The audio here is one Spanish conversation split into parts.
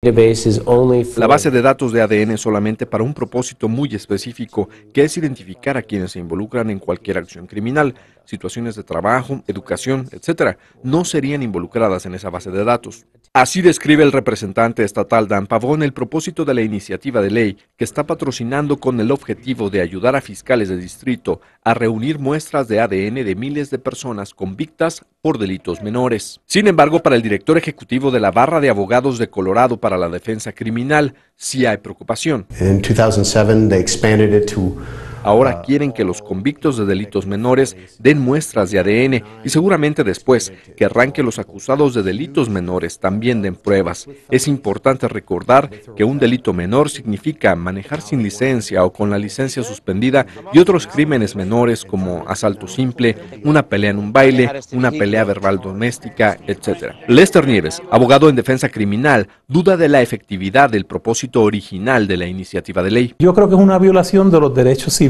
La base de datos de ADN es solamente para un propósito muy específico, que es identificar a quienes se involucran en cualquier acción criminal, situaciones de trabajo, educación, etc. No serían involucradas en esa base de datos. Así describe el representante estatal Dan Pavón el propósito de la iniciativa de ley que está patrocinando con el objetivo de ayudar a fiscales de distrito a reunir muestras de ADN de miles de personas convictas por delitos menores. Sin embargo, para el director ejecutivo de la Barra de Abogados de Colorado para la Defensa Criminal, sí hay preocupación. In 2007, they expanded it to Ahora quieren que los convictos de delitos menores den muestras de ADN y seguramente después querrán que los acusados de delitos menores también den pruebas. Es importante recordar que un delito menor significa manejar sin licencia o con la licencia suspendida y otros crímenes menores como asalto simple, una pelea en un baile, una pelea verbal doméstica, etc. Lester Nieves, abogado en defensa criminal, duda de la efectividad del propósito original de la iniciativa de ley. Yo creo que es una violación de los derechos civiles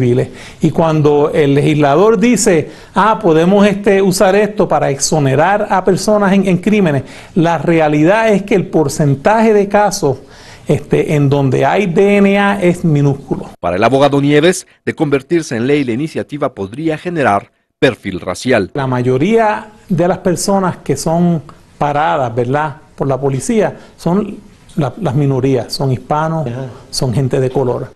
y cuando el legislador dice, ah, podemos este, usar esto para exonerar a personas en, en crímenes, la realidad es que el porcentaje de casos este, en donde hay DNA es minúsculo. Para el abogado Nieves, de convertirse en ley, la iniciativa podría generar perfil racial. La mayoría de las personas que son paradas, ¿verdad?, por la policía son la- las minorías, son hispanos, son gente de color.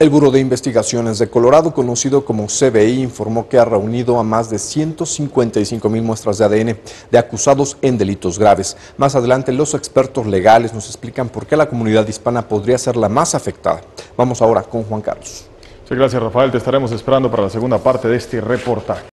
El Buró de Investigaciones de Colorado, conocido como CBI, informó que ha reunido a más de 155 mil muestras de ADN de acusados en delitos graves. Más adelante, los expertos legales nos explican por qué la comunidad hispana podría ser la más afectada. Vamos ahora con Juan Carlos. Sí, gracias Rafael, te estaremos esperando para la segunda parte de este reportaje.